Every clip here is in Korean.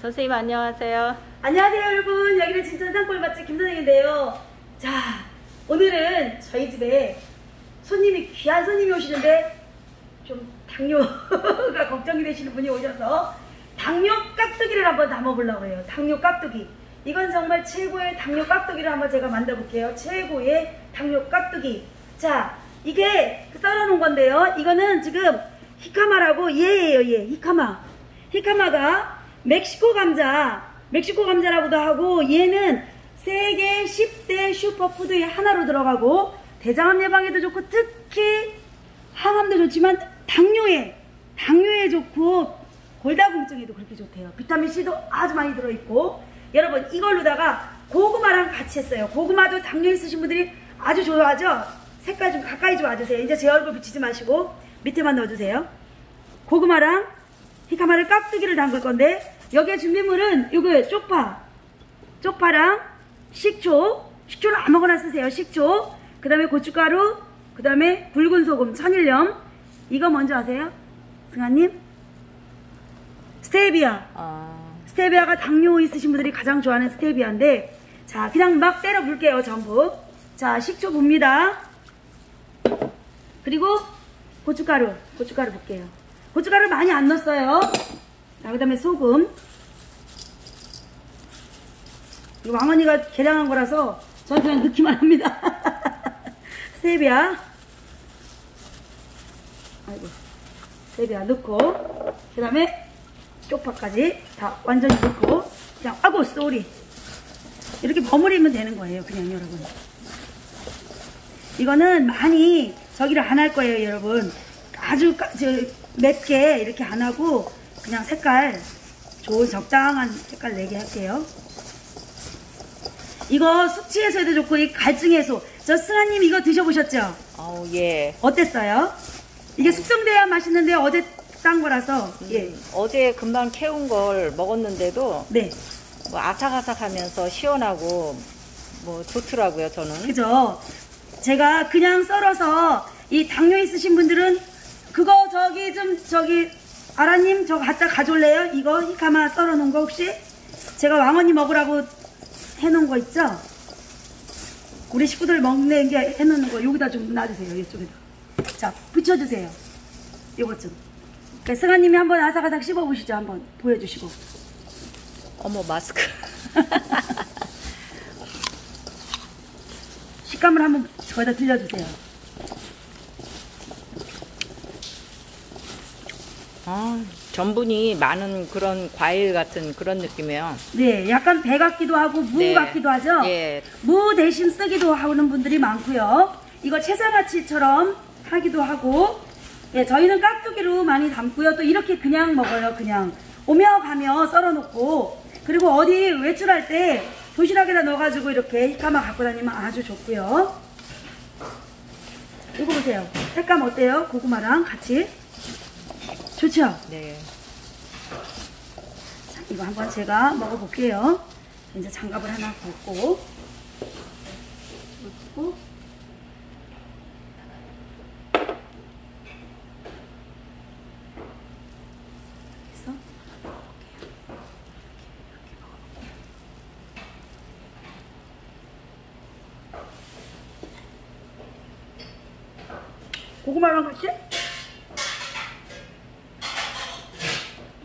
선생님 안녕하세요. 안녕하세요 여러분. 여기는 진천 산골 맛집 김선생인데요. 자 오늘은 저희 집에 손님이 귀한 손님이 오시는데 좀 당뇨가 걱정이 되시는 분이 오셔서 당뇨 깍두기를 한번 담아보려고 해요. 당뇨 깍두기. 이건 정말 최고의 당뇨 깍두기를 한번 제가 만들어 볼게요. 최고의 당뇨 깍두기. 자 이게 썰어놓은 건데요. 이거는 지금 히카마라고 얘예요 얘 히카마. 히카마가 멕시코 감자 멕시코 감자라고도 하고 얘는 세계 10대 슈퍼푸드의 하나로 들어가고 대장암 예방에도 좋고 특히 항암도 좋지만 당뇨에 당뇨에 좋고 골다공증에도 그렇게 좋대요. 비타민C도 아주 많이 들어있고 여러분 이걸로다가 고구마랑 같이 했어요. 고구마도 당뇨 있으신 분들이 아주 좋아하죠? 색깔 좀 가까이 좀 와주세요. 이제 제 얼굴 비치지 마시고 밑에만 넣어주세요. 고구마랑 히카마를 깍두기를 담글 건데 여기에 준비물은 요거 쪽파. 쪽파랑 식초. 식초는 아무거나 쓰세요. 식초. 그 다음에 고춧가루 그 다음에 붉은 소금 천일염. 이거 먼저 아세요? 승아님? 스테비아. 아, 스테비아가 당뇨 있으신 분들이 가장 좋아하는 스테비아인데 자 그냥 막 때려 볼게요 전부. 자 식초 봅니다. 그리고 고춧가루. 고춧가루 볼게요. 고춧가루 많이 안 넣었어요 자 그 다음에 소금. 이거 왕언니가 계량한 거라서 저는 그냥 넣기만 합니다. 스테비아 아이고 스테비아 넣고 그 다음에 쪽파까지 다 완전히 넣고 그냥 아고 쏘리. 이렇게 버무리면 되는 거예요 그냥 여러분. 이거는 많이 저기를 안 할 거예요 여러분. 아주 까- 저, 맵게 이렇게 안 하고 그냥 색깔 좋은 적당한 색깔 내게 할게요 이거 숙취 해소에도 좋고 이 갈증 해소 저 승아님 이거 드셔보셨죠? 아우 예. 어땠어요? 이게 숙성돼야 맛있는데 어제 딴 거라서 예. 음, 어제 금방 캐온 걸 먹었는데도 네 뭐 아삭아삭하면서 시원하고 뭐 좋더라고요 저는. 그죠? 제가 그냥 썰어서 이 당뇨 있으신 분들은 그거 저기 좀 저기 아라님 저거 갖다 가져올래요? 이거 히카마 썰어 놓은 거 혹시? 제가 왕언니 먹으라고 해놓은 거 있죠? 우리 식구들 먹는 게 해놓는 거 여기다 좀 놔주세요 이쪽에다 자 붙여주세요 이것 좀 그러니까 승아님이 한번 아삭아삭 씹어보시죠 한번 보여주시고 어머 마스크. 식감을 한번 거기다 들려주세요 아, 전분이 많은 그런 과일 같은 그런 느낌이에요. 네, 약간 배 같기도 하고 무 네. 같기도 하죠. 예. 무 대신 쓰기도 하는 분들이 많고요. 이거 채사마치처럼 하기도 하고, 예, 저희는 깍두기로 많이 담고요. 또 이렇게 그냥 먹어요. 그냥 오며 가며 썰어놓고, 그리고 어디 외출할 때 도시락에다 넣어가지고 이렇게 히카마 갖고 다니면 아주 좋고요. 이거 보세요. 색감 어때요? 고구마랑 같이. 좋죠? 네. 자, 이거 한번 제가 먹어볼게요. 이제 장갑을 하나 벗고, 벗고, 고구마랑 같이?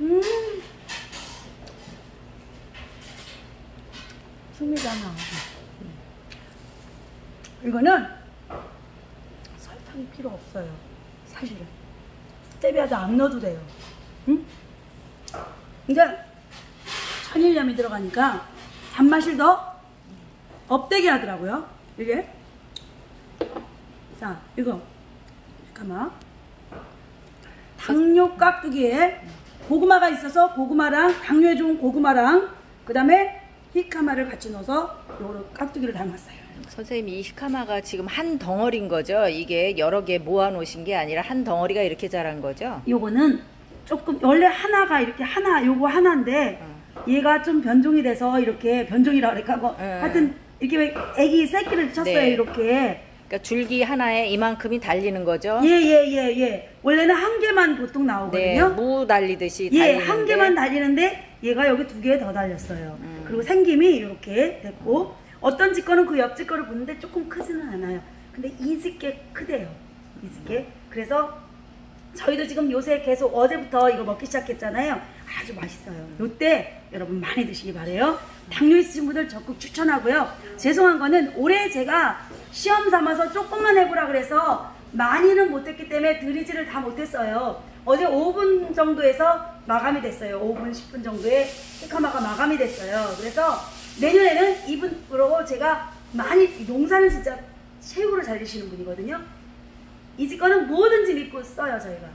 음. 숨이잖아. 이거는 설탕이 필요 없어요. 사실은. 스테비아도 안 넣어도 돼요. 응? 근데 천일염이 들어가니까 단맛을 더 업되게 하더라고요. 이게. 자, 이거. 잠깐만. 당뇨 깍두기에 고구마가 있어서 고구마랑 당뇨에 좋은 고구마랑 그 다음에 히카마를 같이 넣어서 요런 깍두기를 담았어요. 선생님 이 시카마가 지금 한 덩어리인 거죠? 이게 여러 개 모아 놓으신 게 아니라 한 덩어리가 이렇게 자란 거죠? 요거는 조금 원래 하나가 이렇게 하나 요거 하나인데 얘가 좀 변종이 돼서 이렇게 변종이라 그럴까 뭐 네. 하여튼 이렇게 왜 애기 새끼를 쳤어요 네. 이렇게 그러니까 줄기 하나에 이만큼이 달리는 거죠. 예, 예, 예, 예. 원래는 한 개만 보통 네, 나오거든요. 무 달리듯이 예, 달리는데 한 개만 달리는데 얘가 여기 두 개 더 달렸어요. 음. 그리고 생김이 이렇게 됐고 어떤 집 거는 그 옆집 거를 보는데 조금 크지는 않아요. 근데 이 집게 크대요. 이 집 게. 그래서 저희도 지금 요새 계속 어제부터 이거 먹기 시작했잖아요. 아주 맛있어요. 요때 여러분 많이 드시기 바래요. 당뇨 있으신 분들 적극 추천하고요. 죄송한 거는 올해 제가 시험 삼아서 조금만 해보라 그래서 많이는 못했기 때문에 드리지를 다 못했어요. 어제 5분 정도에서 마감이 됐어요. 5분, 10분 정도에 히카마가 마감이 됐어요. 그래서 내년에는 이분으로 제가 많이 농사는 진짜 최고로 잘 되시는 분이거든요. 이집 거는 뭐든지 믿고 써요, 저희가.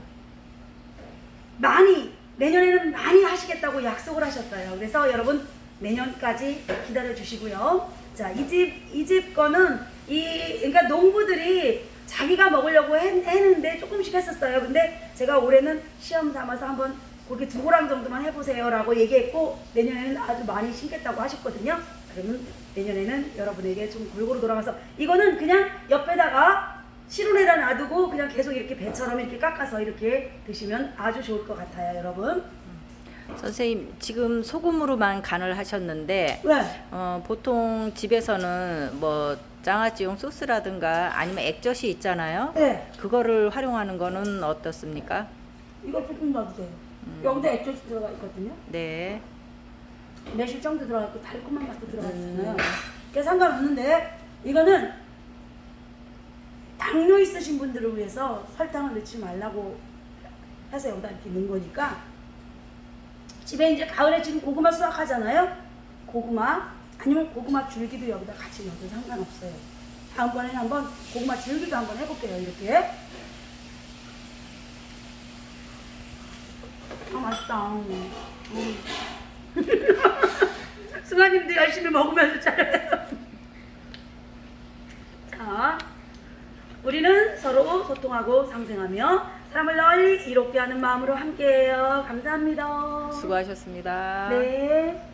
많이, 내년에는 많이 하시겠다고 약속을 하셨어요. 그래서 여러분, 내년까지 기다려 주시고요. 자, 이 집, 이집 거는, 이, 그러니까 농부들이 자기가 먹으려고 했, 했는데 조금씩 했었어요. 근데 제가 올해는 시험 삼아서 한번 그렇게 두 고랑 정도만 해보세요 라고 얘기했고, 내년에는 아주 많이 심겠다고 하셨거든요. 그러면 내년에는 여러분에게 좀 골고루 돌아가서, 이거는 그냥 옆에다가 실온에다 놔두고 그냥 계속 이렇게 배처럼 이렇게 깎아서 이렇게 드시면 아주 좋을 것 같아요, 여러분. 선생님 지금 소금으로만 간을 하셨는데 네. 어, 보통 집에서는 뭐 장아찌용 소스라든가 아니면 액젓이 있잖아요. 네. 그거를 활용하는 거는 어떻습니까? 이거 조금 놔주세요. 여기다 액젓이 들어가 있거든요. 네. 매실청도 들어가 있고 달콤한 맛도 들어가 있잖아요. 음. 그게 상관없는데 이거는 당뇨 있으신 분들을 위해서 설탕을 넣지 말라고 해서 여기다 이렇게 넣은 거니까 집에 이제 가을에 지금 고구마 수확하잖아요. 고구마 아니면 고구마 줄기도 여기다 같이 넣어도 상관없어요. 다음번에는 한번 고구마 줄기도 한번 해볼게요. 이렇게. 아 맛있다. 음. 승아님도 열심히 먹으면서 잘해요. 자, 우리는 서로 소통하고 상생하며 사람을 널리 이롭게 하는 마음으로 함께해요. 감사합니다. 수고하셨습니다. 네.